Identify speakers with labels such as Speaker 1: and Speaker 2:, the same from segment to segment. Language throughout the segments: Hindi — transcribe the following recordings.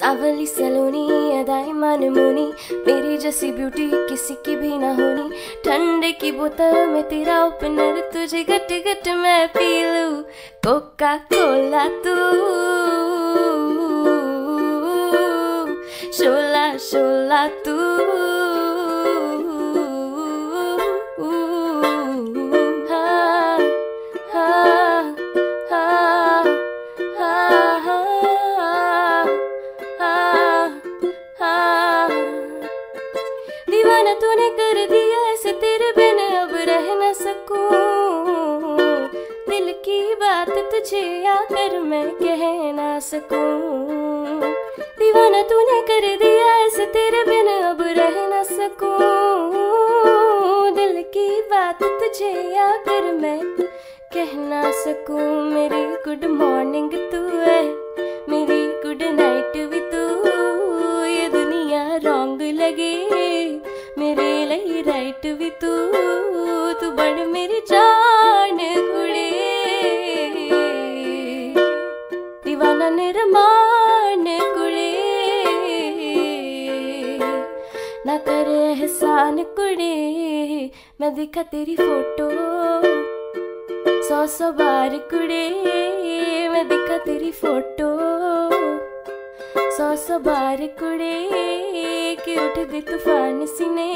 Speaker 1: सावली सलोनी, अदाई मनमोनी, मेरी जैसी ब्यूटी किसी की भी ना होनी। ठंडे की बोतल में तेरा ओपनर तुझे गट गट मैं पी लू। कोका कोला तू। शोला शोला तू। दीवाना तूने कर दिया ऐसे तेरे बिन अब रह न सकूँ। दिल की बात तुझे आकर मैं कह ना सकूँ। दीवाना तूने कर दिया ऐसे तेरे बिन अब रह न सकूँ। दिल की बात तुझे आकर मैं कह ना सकूँ। मेरी गुड मॉर्निंग तू है भी तू तू बड़ मेरी जान कुड़े दीवाना निरमान कुड़े ना कर एहसान कुड़े मैं दिखा तेरी फ़ोटो। सौ सौ बार कुड़े मैं दिखा तेरी फ़ोटो। सौ सौ बार कुड़े कि उठ गई तूफ़ान सीने।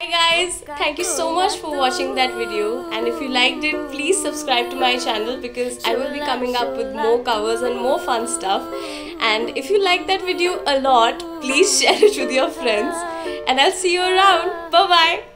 Speaker 1: Hey
Speaker 2: guys, thank you so much for watching that video and if you liked it please subscribe to my channel because I will be coming up with more covers and more fun stuff and if you like that video a lot please share it with your friends and I'll see you around. Bye bye.